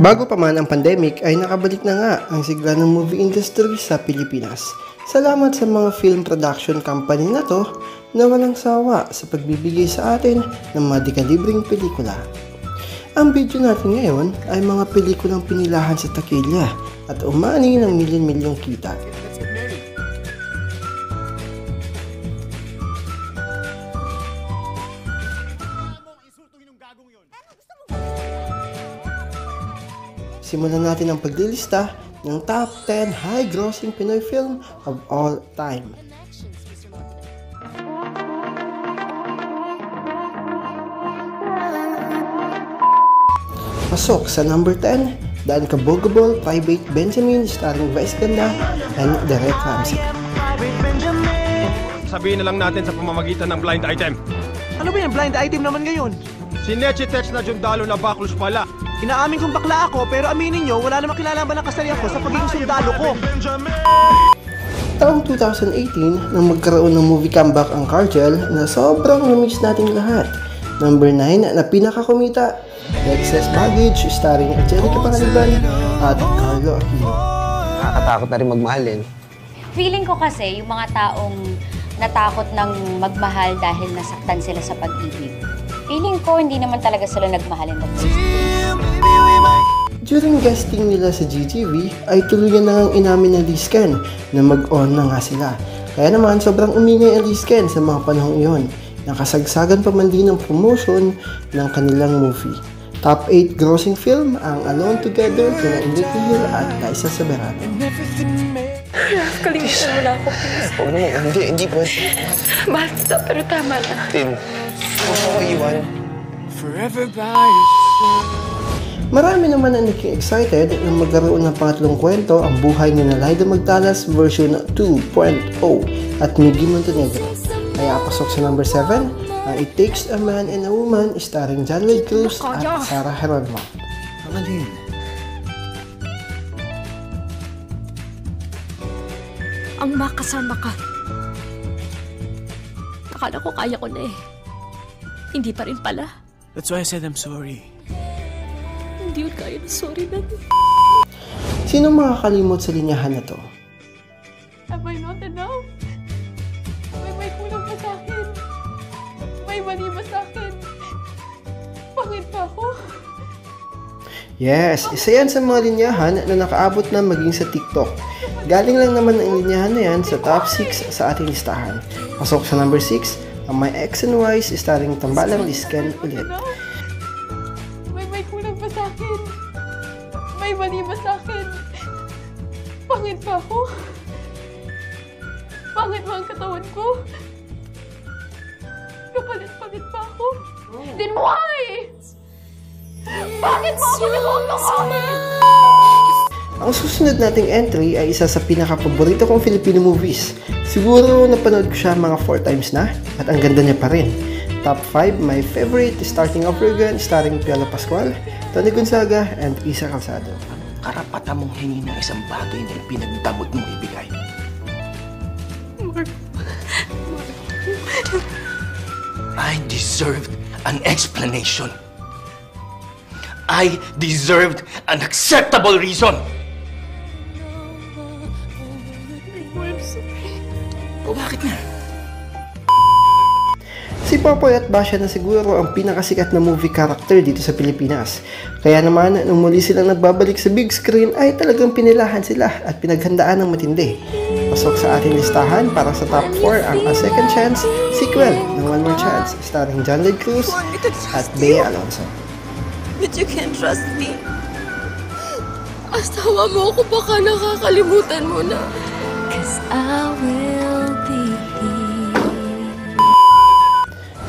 Bago pa man ang pandemic ay nakabalik na nga ang sigla ng movie industry sa Pilipinas. Salamat sa mga film production company na to na walang sawa sa pagbibigay sa atin ng mga dekalibreng pelikula. Ang video natin ngayon ay mga pelikulang pinilahan sa takilya at umani ng milyon-milyong kita. Simulan natin ang paglilista ng top 10 high-grossing Pinoy film of all time. Pasok sa number 10, Dan Kabogable, Private Benjamin starring Vice Ganda and Derek Ramsey. Sabihin na lang natin sa pamamagitan ng blind item. Ano ba yan? Blind item naman ngayon. Si Nechitex na Jundalo na baklos pala. Inaamin kong bakla ako pero aminin nyo, wala namang kinalaman ng kasarian ko sa pagiging sundalo ko. Taong 2018, nang magkaroon ng movie comeback ang Cargel na sobrang namiss nating lahat. Number 9 na pinakakumita, Excess Baggage starring Angelica Pangaliban at Carlo Aquino. Nakakatakot na rin magmahalin. Feeling ko kasi yung mga taong natakot ng magmahal dahil nasaktan sila sa pag-ibig. Feeling ko hindi naman talaga sila nagmahal in the first place. During guesting nila sa GTV, ay tuluyan na ngang inamin ng Lisken na mag-on na nga sila. Kaya naman sobrang umingay ang Lisken sa mga panahong iyon. Nakasagsagan pa man din ng promotion ng kanilang movie. Top 8 grossing film ang Alone Together kina Enrique Hill at Liza Soberano. Kalimutan mo na ako, please. Huwag naman, hindi, hindi pwede. Mahal kita, pero tama na. Tin, huwag mo ko iwan. Marami naman ang naging excited na magkaroon ng pangatlong kwento ang buhay ni Nalaida Magtalas version 2.0 at Miggy Montenegro. Kaya pasok sa number 7, ang It Takes a Man and a Woman starring John Lloyd Cruz at Sarah Heronmo. Tama din. Ang makasama ka. Akala ko kaya ko na eh. Hindi pa rin pala. That's why I said I'm sorry. Hindi yun kaya na sorry na. Sino makakalimot sa linyahan na to? Am I not enough? May may kulang pa sa akin. May mali ba sa akin? Pangit pa ako? Yes, isa yan sa mga linyahan na nakaabot na maging sa TikTok. Galing lang naman ang linyahan na yan sa top 6 sa ating listahan. Pasok sa number 6, ang My Ex and Y's starring Tambalang Lisken ulit. May may kulang pa sa akin. May mali ba sa akin? Pangit pa ako? Pangit ba ang katawan ko? Kapalit-palit pa ako? Then why? Bakit mo ako niloloko? Ang susunod nating entry ay isa sa pinaka-paborito kong Filipino movies. Siguro napanood ko siya mga 4 times na at ang ganda niya pa rin. Top 5, my favorite, Starting Over Again, starring Piolo Pascual, Tony Gonzaga, and Isa Calzado. Karapatan mong hingi ng isang bagay na pinagdamot mong ibigay. I deserved an explanation. I deserved an acceptable reason. O bakit na? Si Popoy at Basha na siguro ang pinakasikat na movie character dito sa Pilipinas. Kaya naman, nung muli silang nagbabalik sa big screen ay talagang pinilahan sila at pinaghandaan ng matindi. Pasok sa ating listahan para sa top 4 ang A Second Chance sequel ng One More Chance starring John Lloyd Cruz at Bea Alonso. But you can't trust me. Asawa mo ako baka nakakalimutan mo na. Cause I will be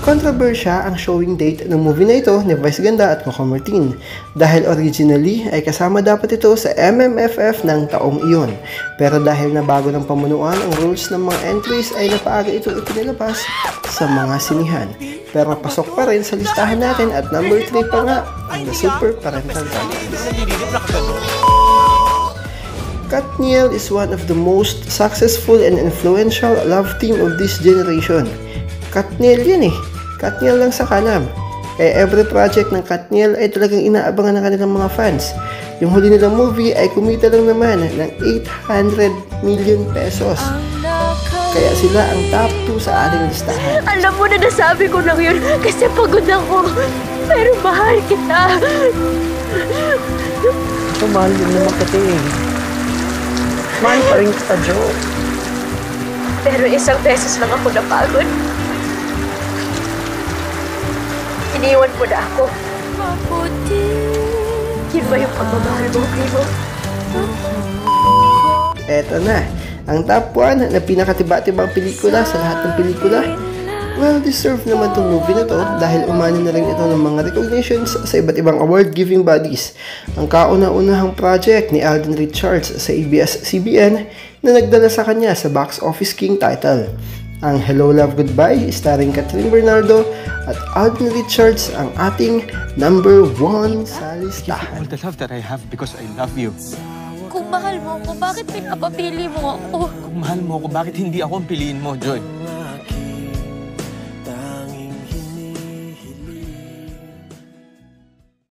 Kontrobersya ang showing date ng movie na ito ni Vice Ganda at Coco Martin dahil originally ay kasama dapat ito sa MMFF ng taong iyon. Pero dahil nabago ng pamunuan ang rules ng mga entries ay napaaga ito ipinilabas sa mga sinihan. Pero pasok pa rin sa listahan natin at number 3 pa nga ang The Super Parental Guidelines. Katniel is one of the most successful and influential love team of this generation. Katniel yan eh. Katniel lang sa kanam. Kaya every project ng Katniel ay talagang inaabangan ng kanilang mga fans. Yung huli nilang movie ay kumita lang naman ng 800 million pesos. Kaya sila ang top 2 sa ating listahan. Alam mo na nasabi ko lang yun kasi pagod ako. Pero mahal kita. Ito, mahal din naman kita eh. Mahal pa rin kita, Joe. Pero isang beses lang ako napagod. Iniwan mo na ako. Yun ba yung pagmamahal mo, Primo? Eto na, ang top 1 na pinakatiba-tibang pelikula sa lahat ng pelikula. Well-deserved naman tong movie na to dahil umani na rin ito ng mga recognitions sa iba't ibang award-giving bodies. Ang kauna-unahang project ni Alden Richards sa ABS-CBN na nagdala sa kanya sa Box Office King title. Ang Hello Love Goodbye starring Catherine Bernardo at Alden Richards ang ating number 1 sa listahan. the love that I have because I love you. Kung mahal mo ako, bakit pinapapili mo ako? Kung mahal mo ako, bakit hindi ako ang piliin mo, Joy?